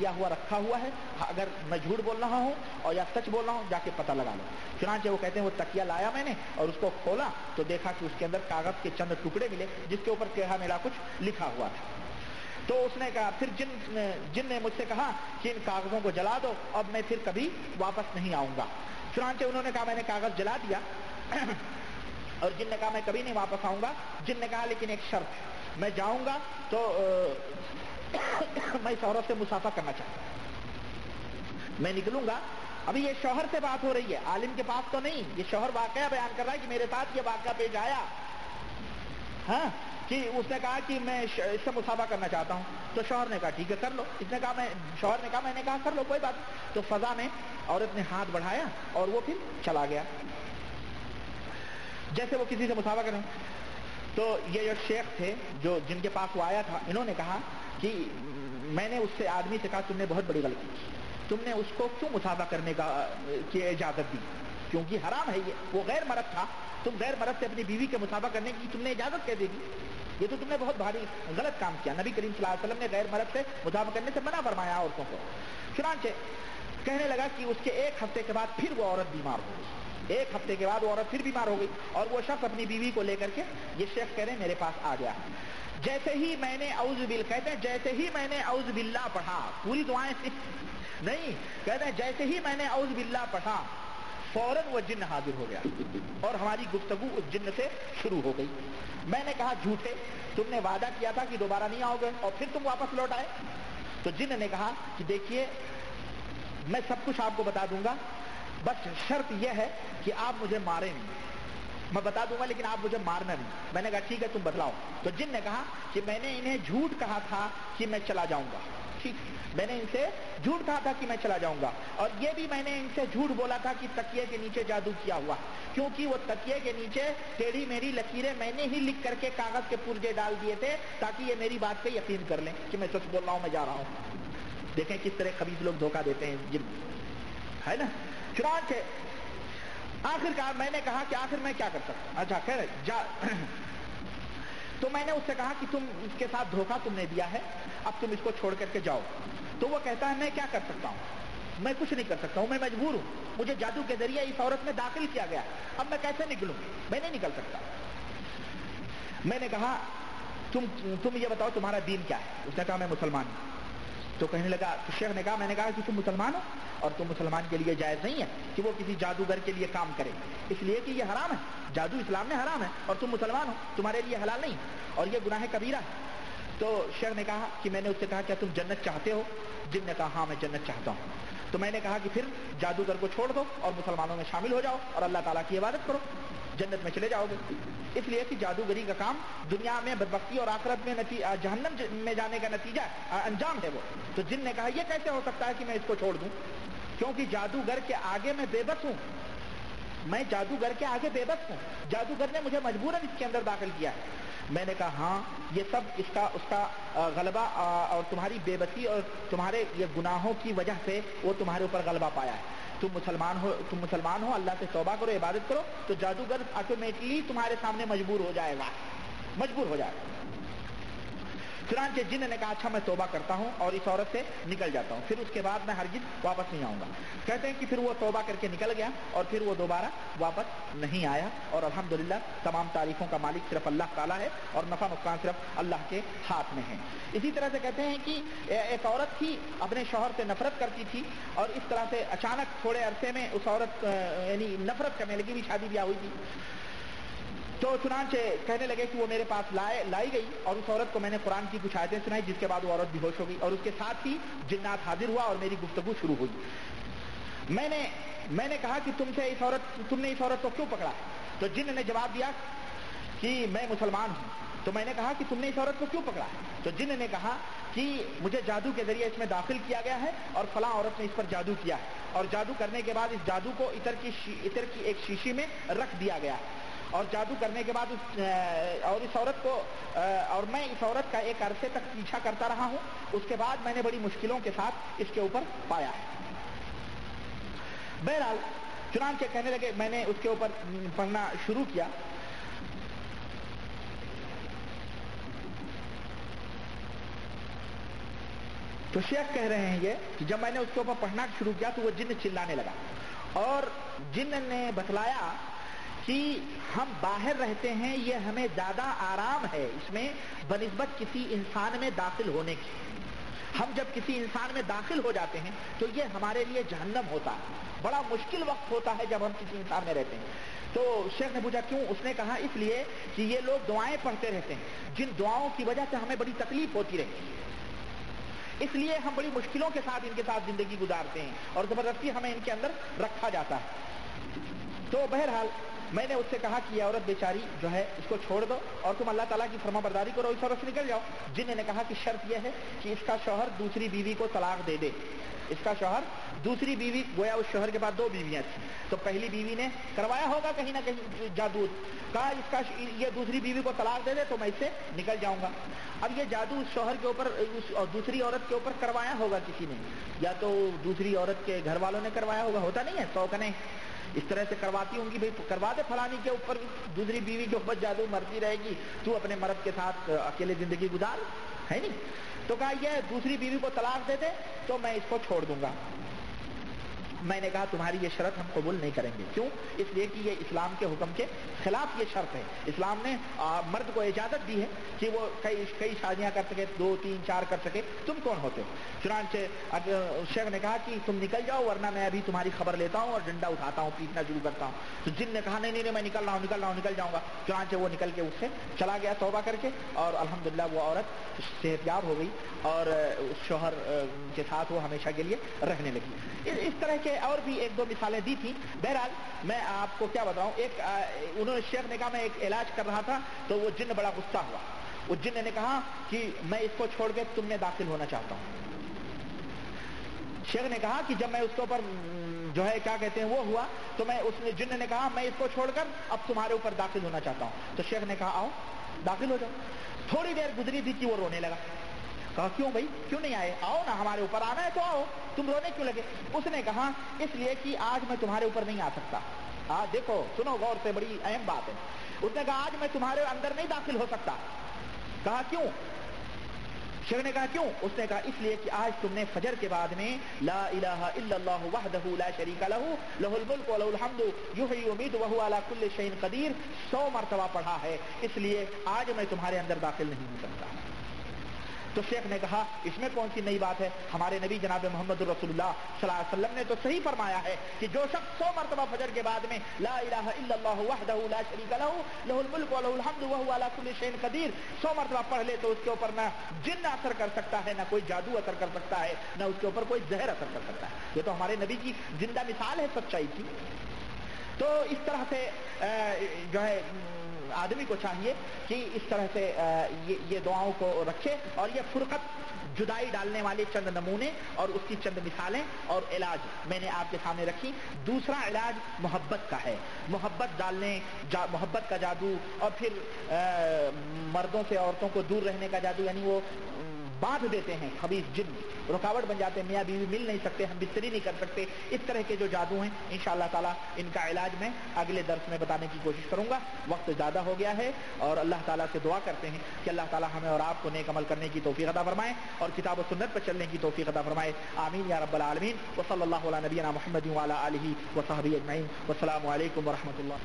किया हुआ, रखा हुआ है। अगर मैं झूठ बोल रहा हूँ और या सच बोल रहा हूँ, जाके पता लगा लो। चुनाचे वो कहते हैं, वो तकिया लाया मैंने और उसको खोला तो देखा कि उसके अंदर कागज़ के चंद टुकड़े मिले, जिसके ऊपर टेढ़ा मेढ़ा कुछ लिखा हुआ था तो उसने कहा, फिर जिन जिन ने मुझसे कहा कि इन कागजों को जला दो, अब मैं फिर कभी वापस नहीं आऊँगा। चुनाचे उन्होंने कहा, मैंने कागज़ जला दिया और जिन ने कहा, मैं कभी नहीं वापस आऊँगा। जिन ने कहा, लेकिन एक शर्त, मैं जाऊँगा तो मैं इस औरत से मुसाफा करना चाहता हूँ। मैं निकलूँगा। अभी ये शोहर से बात हो रही है। आलिम के पास तो नहीं। ये शोहर वाकया बयान कर रहा है कि मेरे साथ ये वाकया पेश आया। हाँ? कि उसने कहा कि मैं इससे मुसाफा करना चाहता हूँ। तो शोहर ने कहा, ठीक है, कर लो। इसने कहा, मैं, शोहर ने कहा, मैंने कहा, कर लो, कोई बात तो फजा में औरत ने हाथ बढ़ाया और वो फिर चला गया। जैसे वो किसी से मुसाफा करें तो ये जो शेख थे, जो जिनके पास वो आया था, इन्होंने कहा कि मैंने उससे, आदमी से कहा, तुमने बहुत बड़ी गलती की। तुमने उसको क्यों मुसाफा करने का, की इजाज़त दी? क्योंकि हराम है ये। वो गैर मरद था। तुम गैर मरद से अपनी बीवी के मुसाफा करने की तुमने इजाज़त कह देगी ये तो तुमने बहुत भारी, गलत काम किया। नबी करीम वसल्लम ने गैर मरद से मुसाफा करने से मना फरमाया औरतों को। चुनाचे, कहने लगा कि उसके एक हफ़्ते के बाद फिर वो औरत बीमार हो गई। एक हफ़्ते के बाद वो औरत फिर बीमार हो गई और वो शख्स अपनी बीवी को लेकर के, ये शेख कह रहे मेरे पास आ गया जैसे ही मैंने औज बिल कहते हैं, जैसे ही मैंने औज बिल्ला पढ़ा। पूरी दुआएँ नहीं, कहते हैं, जैसे ही मैंने औज बिल्ला पढ़ा, फ़ौरन वो जिन्न हाजिर हो गया और हमारी गुफ्तगु उस जिन्न से शुरू हो गई। मैंने कहा, झूठे, तुमने वादा किया था कि दोबारा नहीं आओगे और फिर तुम वापस लौट आए? तो जिन्न ने कहा कि, देखिए, मैं सब कुछ आपको बता दूँगा बस शर्त यह है कि आप मुझे मारे नहीं। मैं बता दूँगा, लेकिन आप मुझे मारना नहीं। मैंने कहा, ठीक है, तुम बतलाओ। तो जिन ने कहा कि मैंने इन्हें झूठ कहा था कि मैं चला जाऊँगा। ठीक मैंने इनसे झूठ कहा था कि मैं चला जाऊँगा। और ये भी मैंने इनसे झूठ बोला था कि तकिए के नीचे जादू किया हुआ क्योंकि वो तकिए के नीचे टेढ़ी मेरी लकीरें मैंने ही लिख करके कागज़ के पुर्जे डाल दिए थे, ताकि ये मेरी बात पे यकीन कर लें कि मैं सच बोल रहा हूँ, मैं जा रहा हूँ। देखें किस तरह खबीज लोग धोखा देते हैं जिन है ना? चुनाव के आखिरकार मैंने कहा कि आखिर मैं क्या कर सकता अच्छा खैर, जा। तो मैंने उससे कहा कि तुम इसके साथ धोखा तुमने दिया है, अब तुम इसको छोड़ करके जाओ। तो वो कहता है, मैं क्या कर सकता हूँ? मैं कुछ नहीं कर सकता हूँ, मैं मजबूर हूँ। मुझे जादू के ज़रिए इस औरत में दाखिल किया गया। अब मैं कैसे निकलूं? मैं नहीं निकल सकता। मैंने कहा, तुम तुम ये बताओ, तुम्हारा दीन क्या है? उसने कहा, मैं मुसलमान हूँ। तो कहने लगा तो शेख ने कहा, मैंने कहा, कि तुम मुसलमान हो, और तुम मुसलमान के लिए जायज़ नहीं है कि वो किसी जादूगर के लिए काम करे। इसलिए कि ये हराम है। जादू इस्लाम में हराम है, और तुम मुसलमान हो, तुम्हारे लिए हलाल नहीं और ये गुनाह कबीरा है। तो शेख ने कहा कि मैंने उससे कहा, क्या तुम जन्नत चाहते हो? जिन ने कहा हाँ मैं जन्नत चाहता हूँ। तो मैंने कहा कि फिर जादूगर को छोड़ दो और मुसलमानों में शामिल हो जाओ और अल्लाह ताला की इबादत करो, जन्नत में चले जाओगे। इसलिए कि जादूगरी का काम दुनिया में, बदबख्ती और आखरत में जहन्नम में जाने का नतीजा अंजाम है वो। तो जिन ने कहा, यह कैसे हो सकता है कि मैं इसको छोड़ दूँ? क्योंकि जादूगर के आगे मैं बेबस हूँ। मैं जादूगर के आगे बेबस हूँ। जादूगर ने मुझे मजबूरन इसके अंदर दाखिल किया है। मैंने कहा हाँ ये सब इसका, उसका गलबा और तुम्हारी बेबसी और तुम्हारे ये गुनाहों की वजह से वो तुम्हारे ऊपर गलबा पाया है। तुम मुसलमान हो, तुम मुसलमान हो, अल्लाह से तौबा करो, इबादत करो तो जादूगर ऑटोमेटिकली तुम्हारे सामने मजबूर हो जाएगा। मजबूर हो जाएगा। चुनाचे जिन ने कहा अच्छा मैं तोबा करता हूँ और इस औरत से निकल जाता हूँ। फिर उसके बाद मैं हरगिज वापस नहीं आऊँगा। कहते हैं कि फिर वो तोबा करके निकल गया और फिर वो दोबारा वापस नहीं आया। और अल्हम्दुलिल्लाह, तमाम तारीखों का मालिक सिर्फ़ अल्लाह ताला है और नफा नुकसान सिर्फ़ अल्लाह के हाथ में है। इसी तरह से कहते हैं कि एक औरत थी, अपने शोहर से नफरत करती थी और इस तरह से अचानक थोड़े अरसे में उस औरत यानी नफरत करने लगी, भी शादी ब्याह हुई थी। तो चुनाचे कहने लगे कि वो मेरे पास लाए, लाई गई और उस औरत को मैंने कुरान की कुछ आयतें सुनाई, जिसके बाद वो औरत बेहोश हो गई और उसके साथ ही जिन्नात हाजिर हुआ और मेरी गुफ्तगु शुरू हुई। मैंने मैंने कहा कि तुमसे इस औरत, तुमने इस औरत को क्यों पकड़ा? तो जिन ने जवाब दिया कि मैं मुसलमान हूँ तो मैंने कहा कि तुमने इस औरत को क्यों पकड़ा? तो जिन ने कहा कि मुझे जादू के ज़रिए इसमें दाखिल किया गया है और फला औरत ने इस पर जादू किया है और जादू करने के बाद इस जादू को इतर की इतर की एक शीशी में रख दिया गया है। और जादू करने के बाद उस और इस औरत को और मैं इस औरत का एक अरसे तक पीछा करता रहा हूँ। उसके बाद मैंने बड़ी मुश्किलों के साथ इसके ऊपर पाया। है बहरहाल चुनाव के कहने लगे, मैंने उसके ऊपर पढ़ना शुरू किया। तो शेख कह रहे हैं ये कि जब मैंने उसके ऊपर पढ़ना शुरू किया तो वो जिन्न चिल्लाने लगा। और जिन्न ने बतलाया कि हम बाहर रहते हैं, ये हमें ज़्यादा आराम है। इसमें बनस्बत किसी इंसान में दाखिल होने की। हम जब किसी इंसान में दाखिल हो जाते हैं तो ये हमारे लिए जहन्नम होता है। बड़ा मुश्किल वक्त होता है जब हम किसी इंसान में रहते हैं। तो शेख ने पूछा, क्यों? उसने कहा, इसलिए कि ये लोग दुआएँ पढ़ते रहते हैं। जिन दुआओं की वजह से हमें बड़ी तकलीफ़ होती रहती है। इसलिए हम बड़ी मुश्किलों के साथ इनके साथ ज़िंदगी गुजारते हैं और ज़बरदस्ती हमें इनके अंदर रखा जाता है। तो बहरहाल मैंने उससे कहा कि ये औरत बेचारी जो है, इसको छोड़ दो और तुम अल्लाह ताला की फरमा बरदारी करो, इस औरत से निकल जाओ। जिन्हें ने कहा कि शर्त यह है कि इसका शोहर दूसरी बीवी को तलाक दे दे। इसका शोहर दूसरी बीवी, गोया उस शोहर के बाद दो बीवियाँ थी। तो पहली बीवी ने करवाया होगा कहीं ना कहीं जादू। कहा, इसका ये दूसरी बीवी को तलाक दे दे तो मैं इससे निकल जाऊँगा। अब ये जादू उस शोहर के ऊपर, उस दूसरी औरत के ऊपर करवाया होगा किसी ने? या तो दूसरी औरत के घर वालों ने करवाया होगा? होता नहीं है सौकने इस तरह से करवाती होंगी, भाई, करवा दे फलानी के ऊपर, दूसरी बीवी जो ऊपर जादू मरती रहेगी, तू अपने मर्द के साथ अकेले ज़िंदगी गुजार, है नहीं? तो कहा, यह दूसरी बीवी को तलाक दे दे तो मैं इसको छोड़ दूँगा। मैंने कहा तुम्हारी ये शर्त हम कबूल नहीं करेंगे. क्यों? इसलिए कि ये इस्लाम के हुक्म के खिलाफ ये शर्त है। इस्लाम ने आ, मर्द को इजाज़त दी है कि वो कई कई शादियाँ कर सके दो तीन चार कर सके। तुम कौन होते हो? चुनाचे शेख ने कहा कि तुम निकल जाओ वरना मैं अभी तुम्हारी खबर लेता हूँ और डंडा उठाता हूँ पीटना शुरू करता हूँ। तो जिन ने कहा नहीं नहीं मैं निकल रहा हूँ निकल रहा हूँ निकल जाऊँगा। चुनाचे वो निकल के उससे चला गया तोबा करके और अलहमदुल्ला वो औरत सेहतयाब हो गई और उस शोहर के साथ वो हमेशा के लिए रहने लगी। इस तरह के के और भी एक दो मिसालें दी थी। बहरहाल, मैं आपको क्या बताऊँ, एक उन्होंने शेख ने कहा, मैं एक इलाज कर रहा था तो वो जिन्न बड़ा गुस्सा हुआ। उस जिन्न ने कहा कि, मैं इसको छोड़ के तुमने दाखिल होना चाहता हूँ। शेख ने कहा कि, जब मैं उसके ऊपर जो है, क्या कहते हैं, वो हुआ तो मैं उसने, जिन्न ने कहा, मैं इसको छोड़कर अब तुम्हारे ऊपर दाखिल होना चाहता हूँ। तो शेख ने कहा, आओ, दाखिल हो जाओ। थोड़ी देर गुजरी थी कि वो रोने लगा। कहा क्यों भाई? क्यों नहीं आए? आओ ना हमारे ऊपर आना है तो आओ। तुम रोने क्यों लगे? उसने कहा, इसलिए कि आज मैं तुम्हारे ऊपर नहीं आ सकता। हाँ देखो, सुनो, गौर से, बड़ी अहम बात है। उसने कहा, आज मैं तुम्हारे अंदर नहीं दाखिल हो सकता। कहा, क्यों? शेख ने कहा, क्यों? उसने कहा, इसलिए कि आज तुमने फजर के बाद में, ला इलाहा इल्लल्लाहु वहदहु ला शरीका लहू, लहुल मुल्क व लहुल उम्मीद वहु अला कुल्ल कदीर, सौ मर्तबा पढ़ा है। इसलिए आज मैं तुम्हारे अंदर दाखिल नहीं हो सकता। तो शेख ने कहा, इसमें कौन सी नई बात है? हमारे नबी जनाब मोहम्मद रसुल्लाह ने तो सही फरमाया है कि जो शख्स सौ मरतबा फजर के बाद में सौ मरतबा पढ़ ले तो उसके ऊपर ना जिन्न असर कर सकता है, ना कोई जादू असर कर सकता है, ना उसके ऊपर कोई जहर असर कर सकता है। ये तो हमारे नबी की ज़िंदा मिसाल है, सच्चाई की। तो इस तरह से जो है आदमी को चाहिए कि इस तरह से ये, ये दुआओं को रखे और ये फुरकत जुदाई डालने वाले चंद नमूने और उसकी चंद मिसालें और इलाज मैंने आपके सामने रखी। दूसरा इलाज मोहब्बत का है। मोहब्बत डालने मोहब्बत का जादू और फिर आ, मर्दों से औरतों को दूर रहने का जादू यानी वो बाँध देते हैं खबीज जिन रुकावट बन जाते हैं, मियाँ बीवी मिल नहीं सकते, हम बिस्तरी नहीं कर सकते। इस तरह के जो जादू हैं इन ताला इनका इलाज मैं अगले दर्स में बताने की कोशिश करूँगा। वक्त ज़्यादा हो गया है और अल्लाह ताला से दुआ करते हैं कि अल्लाह ताला हमें और आपको नेक अमल करने की तोफ़ी अदा फरमाए और किताब सुन्नत पर चलने की तोफ़ी अदा फरमाए। आमीन या रब्बल आलमीन। अला नबीना मोहम्मद वाला आलिहि व सहबी अजमईन वसलाम वरहमतुल्लाह